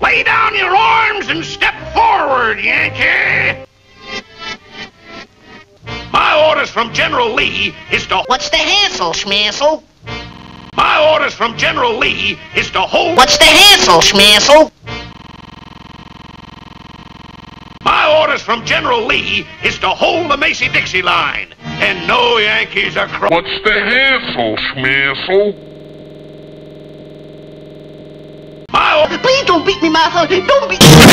Lay down your arms and step forward, Yankee! My orders from General Lee is to... What's the hassle, Schmassel? My orders from General Lee is to hold... What's the hassle, Schmassel? My orders from General Lee is to hold the Mason-Dixon line. And no Yankees are... Cro- What's the hassle, Schmassel? My orders... Please don't beat me, my Martha. Don't beat